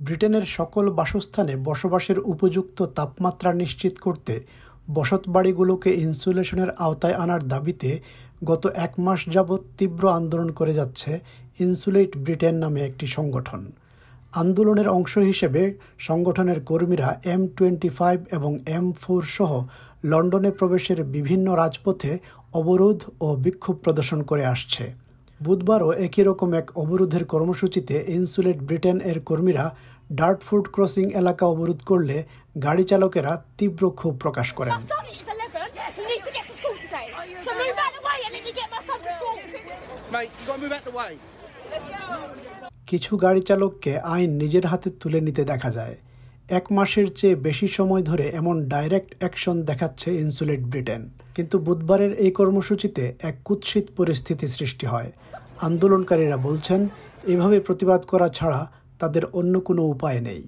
ব্রিটেনের সকল বাসস্থানে বসবাসের উপযুক্ত তাপমাত্রা নিশ্চিত করতে বসতবাড়িগুলোকে ইনসুলেশনের আওতায় আনার দাবিতে গত এক মাস যাবৎ তীব্র আন্দোলন করে যাচ্ছে ইনসুলেট ব্রিটেন নামে একটি সংগঠন। আন্দোলনের অংশ হিসেবে সংগঠনের কর্মীরা এম টোয়েন্টি ফাইভ এবং এম ফোর সহ লন্ডনে প্রবেশের বিভিন্ন রাজপথে অবরোধ ও বিক্ষোভ প্রদর্শন করে আসছে। বুধবারও একই রকম এক অবরোধের কর্মসূচিতে ইনসুলেট ব্রিটেন এর কর্মীরা ডার্টফুড ক্রসিং এলাকা অবরোধ করলে গাড়ি চালকেরা তীব্র ক্ষোভ প্রকাশ করেন Son is 11. Yes. He needs to get to school today. So move out of the way and let me get my son to school. Mate, you got to move out the way. কিছু গাড়ি চালককে আইন নিজের হাতে তুলে নিতে দেখা যায় এক মাসের চেয়ে বেশি সময় ধরে এমন ডাইরেক্ট অ্যাকশন দেখাচ্ছে ইনসুলেট ব্রিটেন। কিন্তু বুধবারের এই কর্মসূচিতে এক কুৎসিত পরিস্থিতি সৃষ্টি হয়। আন্দোলনকারীরা বলছেন এভাবে প্রতিবাদ করা ছাড়া তাদের অন্য কোনো উপায় নেই।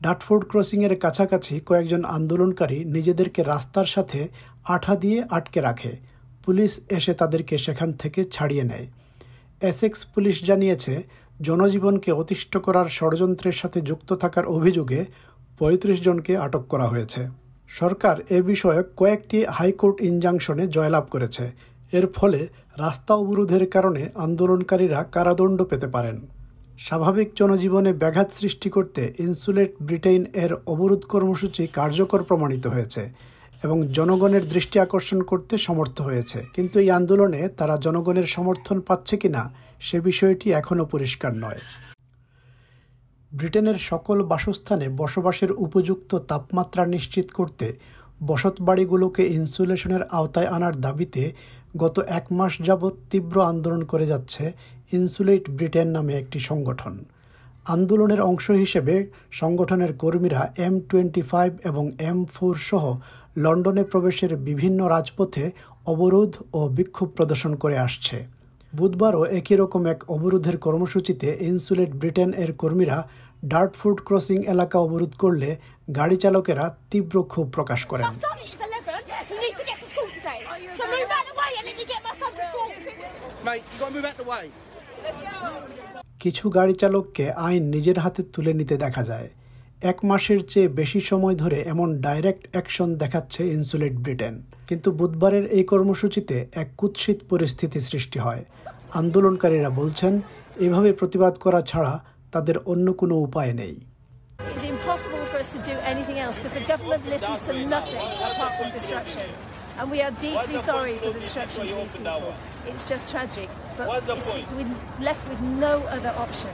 ডাটফোর্ড ক্রসিংয়ের কাছাকাছি কয়েকজন আন্দোলনকারী নিজেদেরকে রাস্তার সাথে আঠা দিয়ে আটকে রাখে। পুলিশ এসে তাদেরকে সেখান থেকে ছাড়িয়ে নেয়। এসেক্স পুলিশ জানিয়েছে, জনজীবনকে অতিষ্ঠ করার ষড়যন্ত্রের সাথে যুক্ত থাকার অভিযোগে পঁয়ত্রিশ জনকে আটক করা হয়েছে। সরকার এ বিষয়ে কয়েকটি হাইকোর্ট ইনজাংশনে জয়লাভ করেছে। এর ফলে রাস্তা অবরোধের কারণে আন্দোলনকারীরা কারাদণ্ড পেতে পারেন। স্বাভাবিক জনজীবনে ব্যাঘাত সৃষ্টি করতে ইনসুলেট ব্রিটেইন এর অবরোধ কর্মসূচি কার্যকর প্রমাণিত হয়েছে এবং জনগণের দৃষ্টি আকর্ষণ করতে সমর্থ হয়েছে। কিন্তু এই আন্দোলনে তারা জনগণের সমর্থন পাচ্ছে কিনা সে বিষয়টি এখনও পরিষ্কার নয়। ব্রিটেনের সকল বাসস্থানে বসবাসের উপযুক্ত তাপমাত্রা নিশ্চিত করতে বসতবাড়িগুলোকে ইনসুলেশনের আওতায় আনার দাবিতে গত এক মাস যাবৎ তীব্র আন্দোলন করে যাচ্ছে ইনসুলেট ব্রিটেন নামে একটি সংগঠন আন্দোলনের অংশ হিসেবে সংগঠনের কর্মীরা এম টোয়েন্টি ফাইভ এবং এম ফোর সহ লন্ডনে প্রবেশের বিভিন্ন রাজপথে অবরোধ ও বিক্ষোভ প্রদর্শন করে আসছে বুধবারও একই রকম এক অবরোধের কর্মসূচিতে ইনসুলেট ব্রিটেন এর কর্মীরা ডার্টফুড ক্রসিং এলাকা অবরোধ করলে গাড়ি চালকেরা তীব্র ক্ষোভ প্রকাশ করেন Mate, you got to move out the way. কিছু গাড়ি চালককে আইন নিজের হাতে তুলে নিতে দেখা যায়। এক মাসের চেয়ে বেশি সময় ধরে এমন ডাইরেক্ট অ্যাকশন দেখাচ্ছে ইনসুলেট ব্রিটেন। কিন্তু বুধবারের এই কর্মসূচিতে এক কুৎসিত পরিস্থিতি সৃষ্টি হয়। আন্দোলনকারীরা বলছেন এভাবে প্রতিবাদ করা ছাড়া তাদের অন্য কোনো উপায় নেই। It's impossible for us to do anything else because the government listens to nothing apart from destruction. And we are deeply sorry for the destruction to these people. It's just tragic. But we're left with no other option.